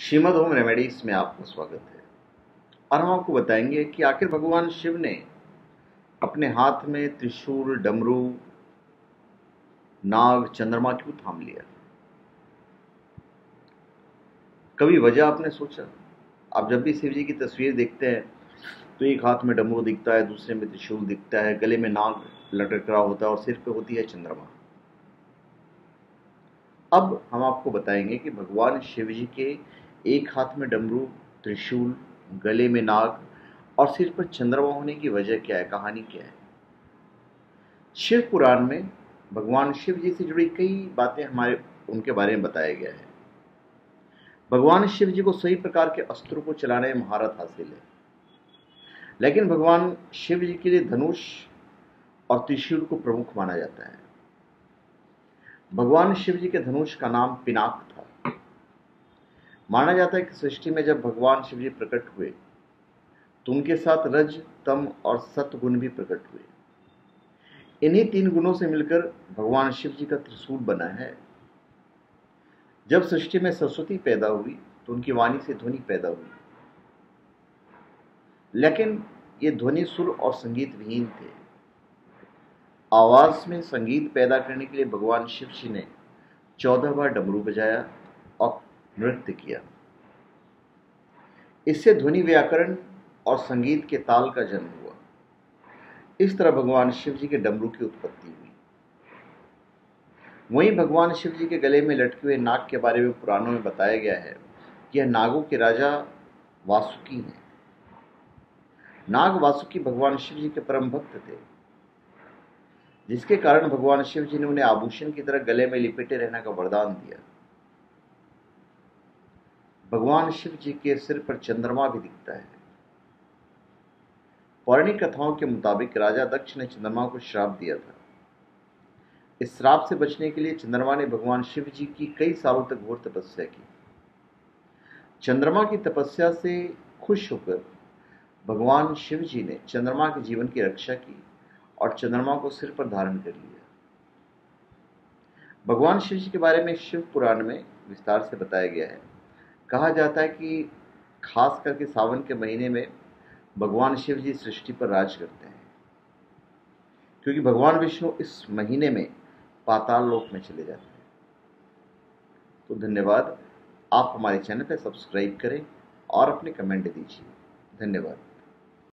Shrimad home remedies में आपका स्वागत है। और हम आपको बताएँगे कि आखिर भगवान शिव ने अपने हाथ में त्रिशूल, डमरू, नाग, चंद्रमा क्यों थाम लिया? कभी वजह आपने सोचा? आप जब भी शिव जी की तस्वीर देखते हैं तो एक हाथ में डमरू दिखता है, दूसरे में त्रिशूल दिखता है, गले में नाग लटक रहा होता है और सिर पे होती है चंद्रमा। अब हम आपको बताएँगे कि भगवान शिव जी के एक हाथ में डमरू, त्रिशूल, गले में नाग और सिर पर चंद्रमा होने की वजह क्या है? कहानी क्या है? शिव पुराण में भगवान शिव जी से जुड़ी कई बातें हमारे, उनके बारे में बताया गया है। भगवान शिव जी को सही प्रकार के अस्त्रों को चलाने में महारत हासिल है। लेकिन भगवान शिव जी के लिए धनुष और त्रिशूल को प्रमुख माना जाता है। भगवान शिव जी के धनुष का नाम पिनाक माना जाता है कि सृष्टि में जब भगवान शिव जी प्रकट हुए तो उनके साथ रज, तम और सत्य गुण भी प्रकट हुए। इन्हीं तीन गुणों से मिलकर भगवान शिव जी का त्रिशूल बना है। जब सृष्टि में सरस्वती पैदा हुई तो उनकी वाणी से ध्वनि पैदा हुई। लेकिन ये ध्वनि सुर और संगीत विहीन थे। आवाज़ में संगीत पैदा करने के लिए भगवान शिव जी ने चौदह बार डमरू बजाया और नृत्य किया। इससे ध्वनि व्याकरण और संगीत के ताल का जन्म हुआ। इस तरह भगवान शिव जी के डमरू की उत्पत्ति हुई। वहीं भगवान शिव जी के गले में लटके हुए नाग के बारे में पुराणों में बताया गया है कि यह नागों के राजा वासुकी हैं। नाग वासुकी भगवान शिव जी के परम भक्त थे। जिसके कारण भगवान शिव जी ने उन्हें आभूषण की तरह गले में लिपेटे रहने का वरदान दिया। भगवान शिव जी के सिर पर चंद्रमा भी दिखता है। पौराणिक कथाओं के मुताबिक राजा दक्ष ने चंद्रमा को श्राप दिया था। इस श्राप से बचने के लिए चंद्रमा ने भगवान शिव जी की कई सालों तक घोर तपस्या की। चंद्रमा की तपस्या से खुश होकर भगवान शिव जी ने चंद्रमा के जीवन की रक्षा की और चंद्रमा को सिर पर धारण कर लिया। भगवान शिव जी के बारे में शिव पुराण में विस्तार से बताया गया है। कहा जाता है कि खास करके सावन के महीने में भगवान शिव जी सृष्टि पर राज करते हैं। क्योंकि भगवान विष्णु इस महीने में पाताल लोक में चले जाते हैं। तो धन्यवाद। आप हमारे चैनल पर सब्सक्राइब करें और अपने कमेंट दीजिए। धन्यवाद।